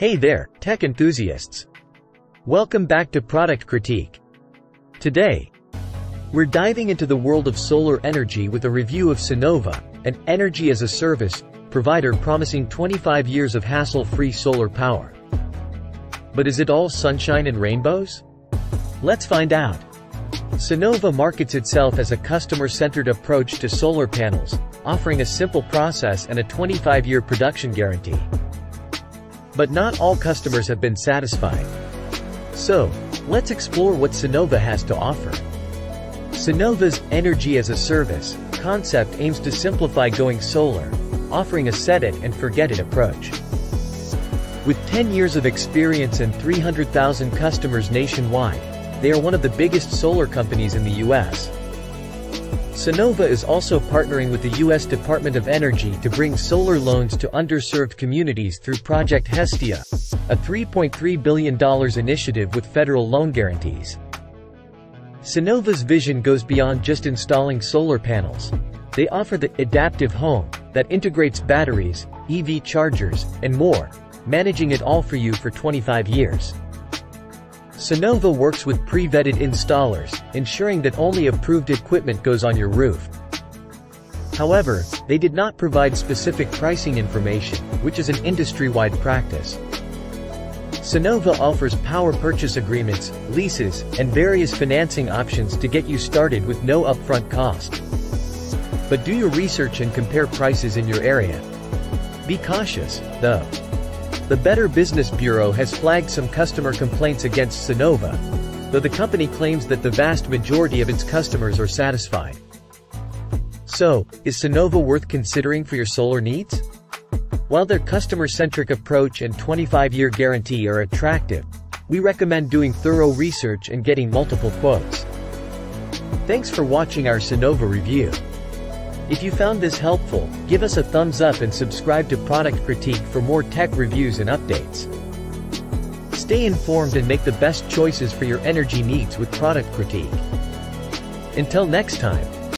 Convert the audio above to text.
Hey there, tech enthusiasts. Welcome back to Product Critique. Today, we're diving into the world of solar energy with a review of Sunnova, an energy-as-a-service provider promising 25 years of hassle-free solar power. But is it all sunshine and rainbows? Let's find out. Sunnova markets itself as a customer-centered approach to solar panels, offering a simple process and a 25-year production guarantee. But not all customers have been satisfied. So, let's explore what Sunnova has to offer. Sunnova's Energy as a Service concept aims to simplify going solar, offering a set-it-and-forget-it approach. With 10 years of experience and 300,000 customers nationwide, they are one of the biggest solar companies in the U.S. Sunnova is also partnering with the U.S. Department of Energy to bring solar loans to underserved communities through Project Hestia, a $3.3 billion initiative with federal loan guarantees. Sunnova's vision goes beyond just installing solar panels. They offer the adaptive home that integrates batteries, EV chargers, and more, managing it all for you for 25 years. Sunnova works with pre-vetted installers, ensuring that only approved equipment goes on your roof. However, they did not provide specific pricing information, which is an industry-wide practice. Sunnova offers power purchase agreements, leases, and various financing options to get you started with no upfront cost. But do your research and compare prices in your area. Be cautious, though. The Better Business Bureau has flagged some customer complaints against Sunnova, though the company claims that the vast majority of its customers are satisfied. So, is Sunnova worth considering for your solar needs? While their customer-centric approach and 25-year guarantee are attractive, we recommend doing thorough research and getting multiple quotes. Thanks for watching our Sunnova review. If you found this helpful, give us a thumbs up and subscribe to Product Critique for more tech reviews and updates. Stay informed and make the best choices for your energy needs with Product Critique. Until next time.